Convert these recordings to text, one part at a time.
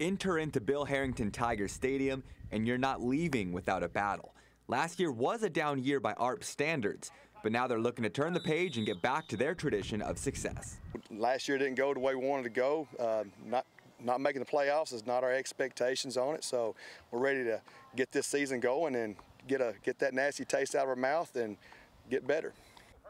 Enter into Bill Harrington Tiger Stadium, and you're not leaving without a battle. Last year was a down year by Arp standards, but now they're looking to turn the page and get back to their tradition of success. Last year didn't go the way we wanted to go. Uh, not not making the playoffs is not our expectations on it, so we're ready to get this season going and get a get that nasty taste out of our mouth and get better.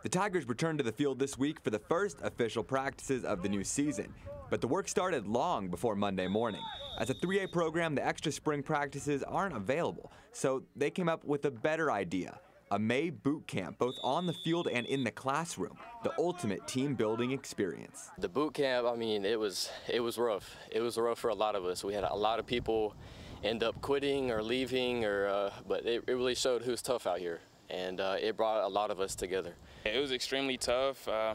The Tigers returned to the field this week for the first official practices of the new season, but the work started long before Monday morning. As a 3A program, the extra spring practices aren't available, so they came up with a better idea. A May boot camp, both on the field and in the classroom, the ultimate team building experience. The boot camp, I mean, it was it was rough. It was rough for a lot of us. We had a lot of people end up quitting or leaving, or uh, but it, it really showed who's tough out here and uh, it brought a lot of us together. It was extremely tough. Uh,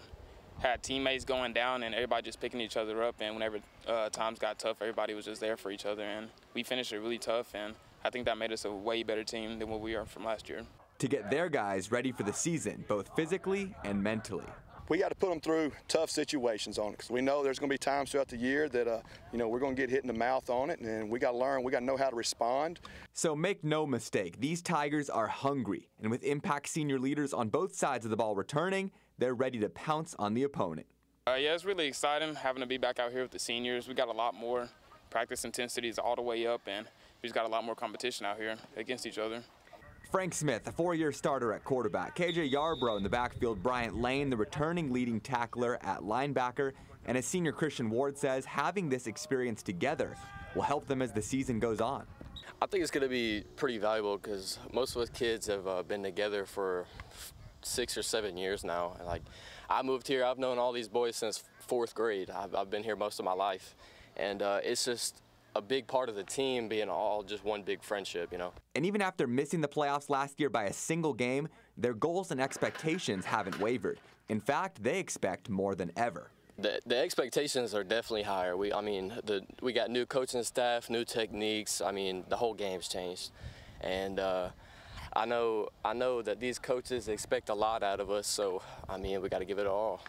had teammates going down and everybody just picking each other up. And whenever uh, times got tough, everybody was just there for each other. And we finished it really tough. And I think that made us a way better team than what we are from last year. To get their guys ready for the season, both physically and mentally we got to put them through tough situations on it because we know there's going to be times throughout the year that uh, you know we're going to get hit in the mouth on it, and we got to learn. We got to know how to respond. So make no mistake, these Tigers are hungry, and with Impact senior leaders on both sides of the ball returning, they're ready to pounce on the opponent. Uh, yeah, it's really exciting having to be back out here with the seniors. We got a lot more practice intensities all the way up, and we just got a lot more competition out here against each other. Frank Smith, a four-year starter at quarterback. KJ Yarbrough in the backfield. Bryant Lane, the returning leading tackler at linebacker. And as senior Christian Ward says, having this experience together will help them as the season goes on. I think it's going to be pretty valuable because most of us kids have uh, been together for six or seven years now. Like, I moved here. I've known all these boys since fourth grade. I've, I've been here most of my life, and uh, it's just a big part of the team being all just one big friendship, you know. And even after missing the playoffs last year by a single game, their goals and expectations haven't wavered. In fact, they expect more than ever. The, the expectations are definitely higher. We, I mean, the, we got new coaching staff, new techniques. I mean, the whole game's changed, and uh, I know I know that these coaches expect a lot out of us. So, I mean, we got to give it all.